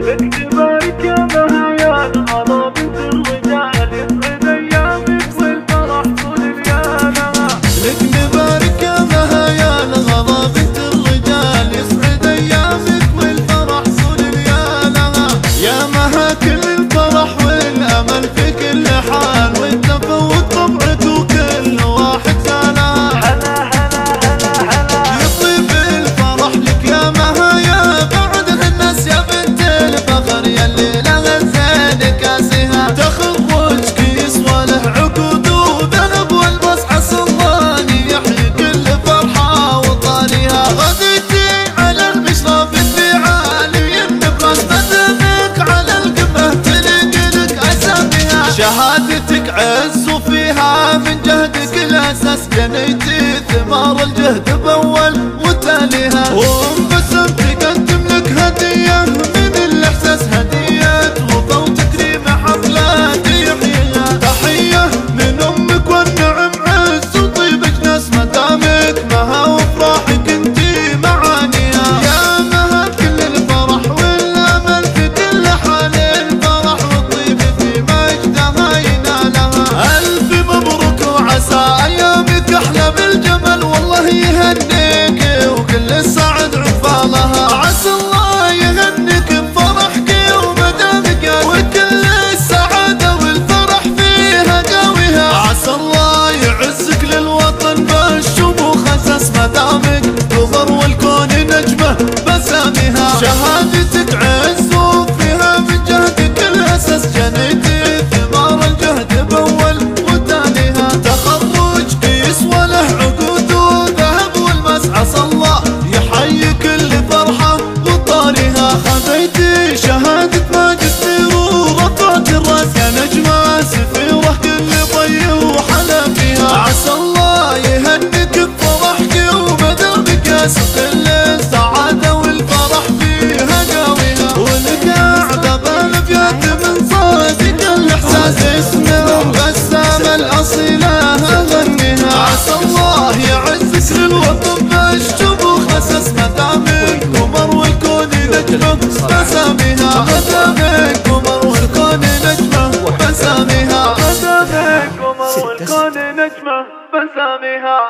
Let's شهادتك عز وفيها من جهدك الأساس جنيتي ثمار الجهد بأول شهادتك عز وفيها من جهدك الاساس جنتي. ثمار الجهد بأول وتاليها تخرجك يسوى له عقود وذهب والمس عسى الله يحيي كل فرحة وطارها. خذيتي شهادة ماجستير وغطات الرأس. يا نجمة سفيرة كل طي وحلا فيها عسى الله تلعب مساميها عدا فيك قمر والكون نجمة مساميها عدا فيك قمر والكون نجمة مساميها